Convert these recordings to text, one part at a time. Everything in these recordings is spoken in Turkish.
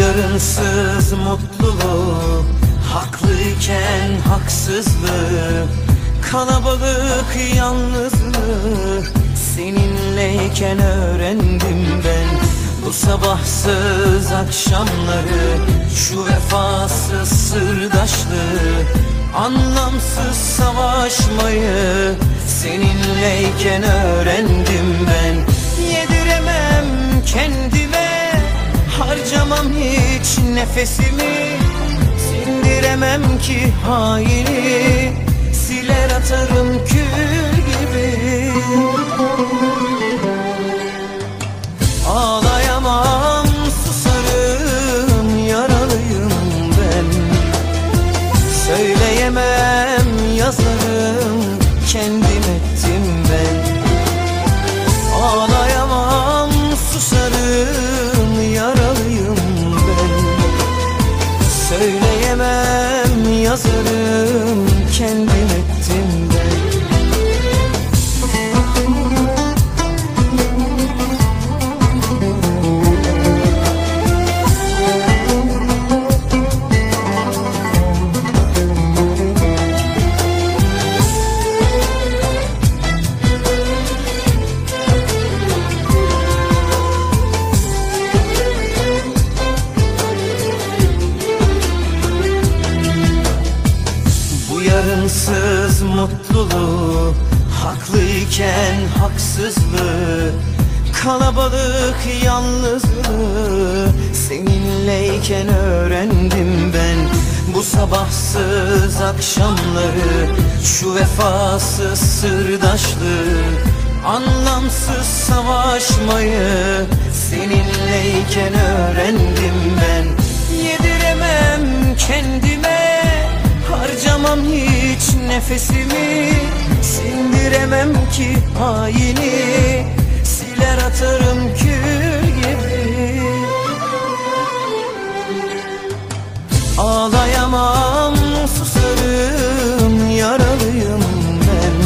Yarınsız mutluluk Haklıyken haksızlık Kalabalık yalnızlık. Seninleyken öğrendim ben Bu sabahsız akşamları Şu vefasız sırdaşlığı. Anlamsız savaşmayı Seninleyken öğrendim ben. Yediremem kendime Harcamam hiç nefesimi Sindiremem ki haini. Siler atarım kül gibi. Ağlayamam susarım yaralıyım ben. Söyleyemem yazarım kendim Söyleyemem yazarım kendim ettim ben Haklıyken haksızlığı Kalabalık yalnızlığı Seninleyken öğrendim ben Bu sabahsız akşamları Şu vefasız sırdaşlığı. Anlamsız savaşmayı Seninleyken öğrendim ben. Yediremem kendime Harcamam hiç nefesimi Sindiremem ki haini. Siler atarım kül gibi. Ağlayamam susarım yaralıyım ben.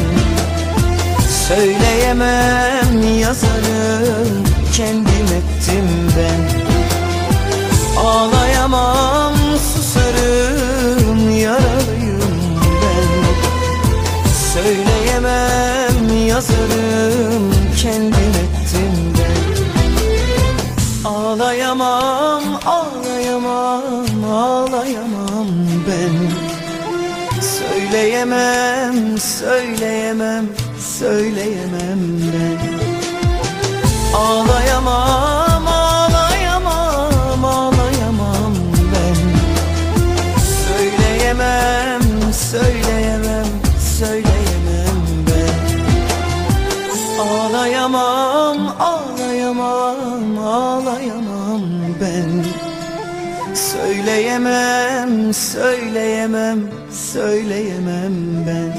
Söyleyemem yazarım kendim yazarım kendim ettim ben Ağlayamam ağlayamam ağlayamam ben. Söyleyemem söyleyemem söyleyemem ben. Ağlayamam Ağlayamam ağlayamam ağlayamam ben. Söyleyemem söyleyemem söyleyemem ben.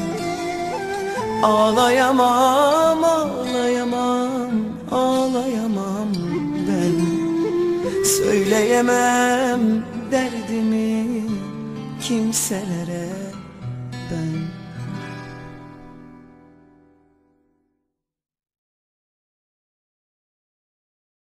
Ağlayamam ağlayamam ağlayamam ben. Söyleyemem derdimi kimselere ben